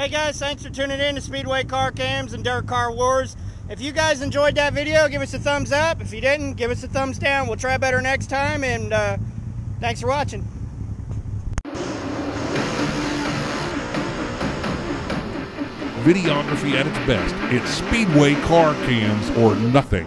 Hey guys. Thanks for tuning in to Speedway Car Cams and Dirt Car Wars. If you guys enjoyed that video, give us a thumbs up. If you didn't, give us a thumbs down. We'll try better next time, and uh, thanks for watching. Videography at its best. It's Speedway car cams or nothing.